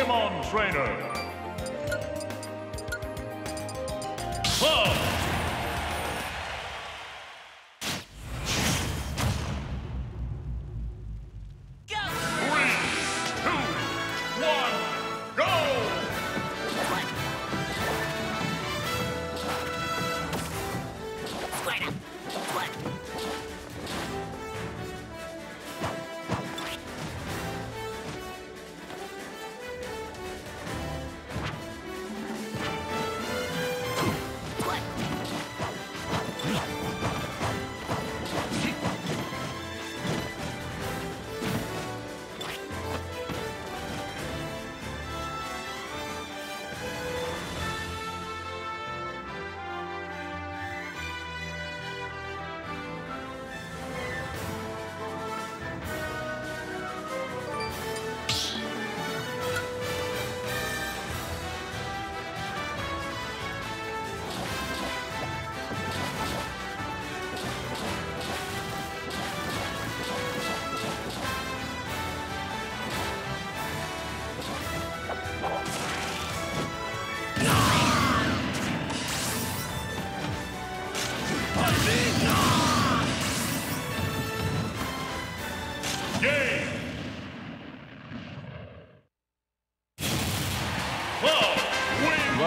Pokemon Trainer.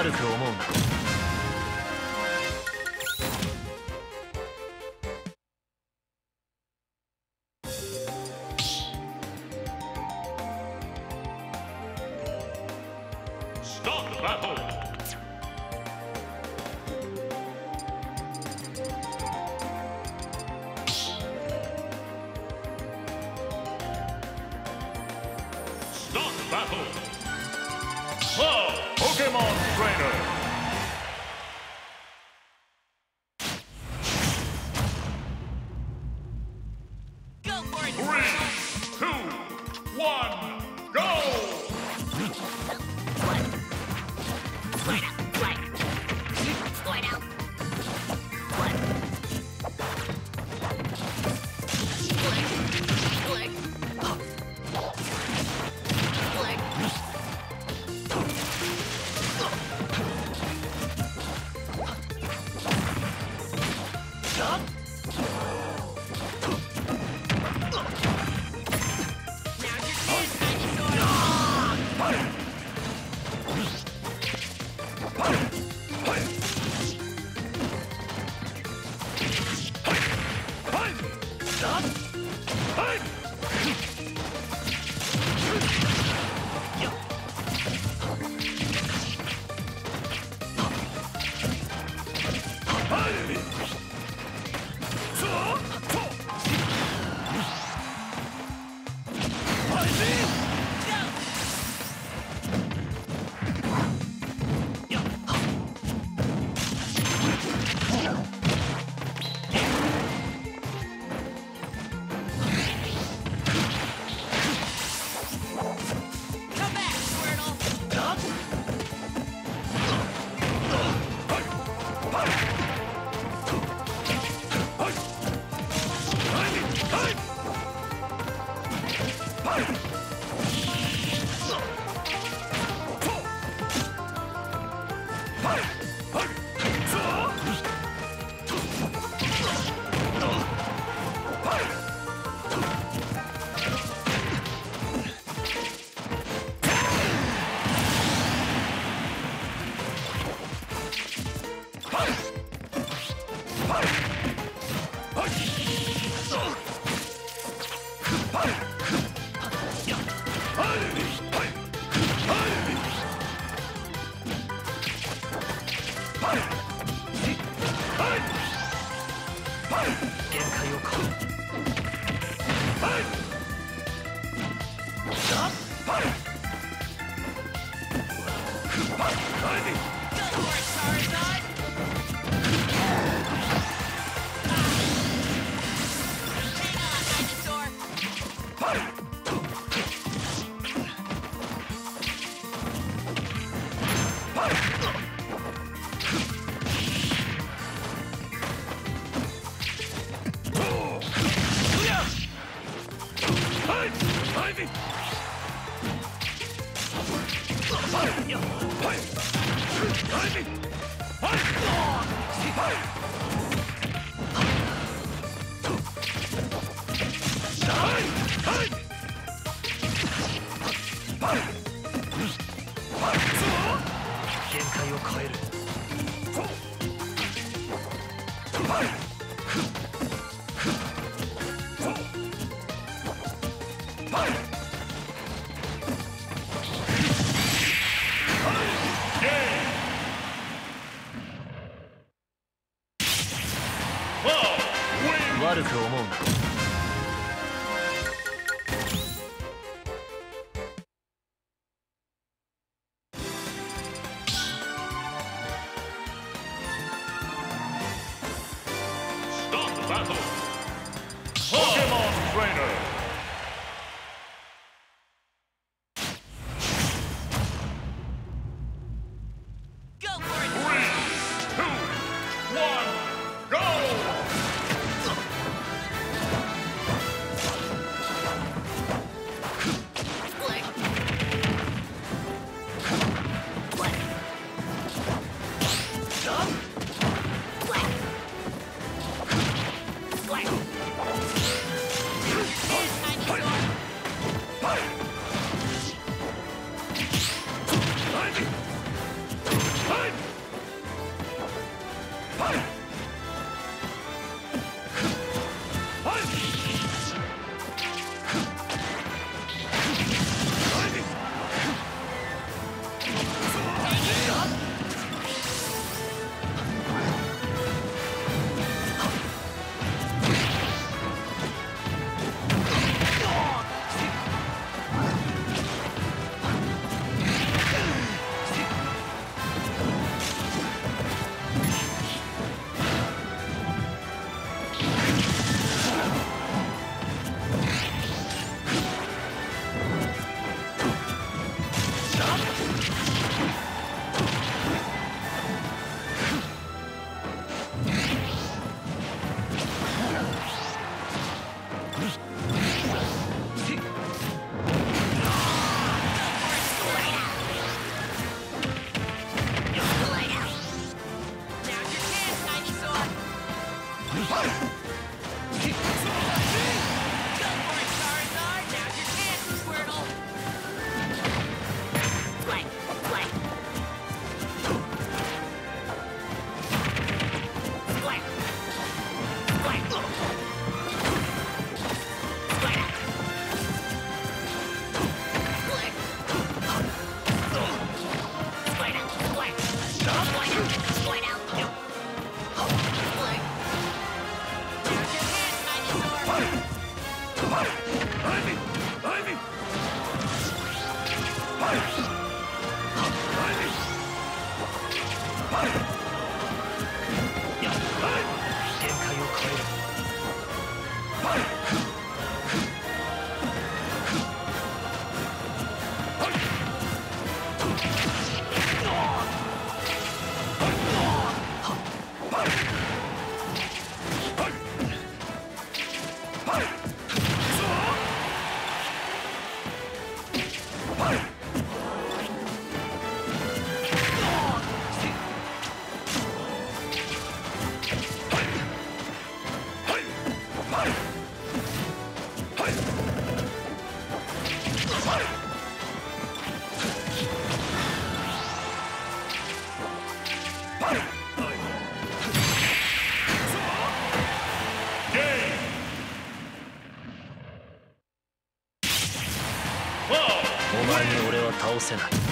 悪く思うな。Stop battle! Mexico. Haydi. Fight! 限界を超える Fight! せない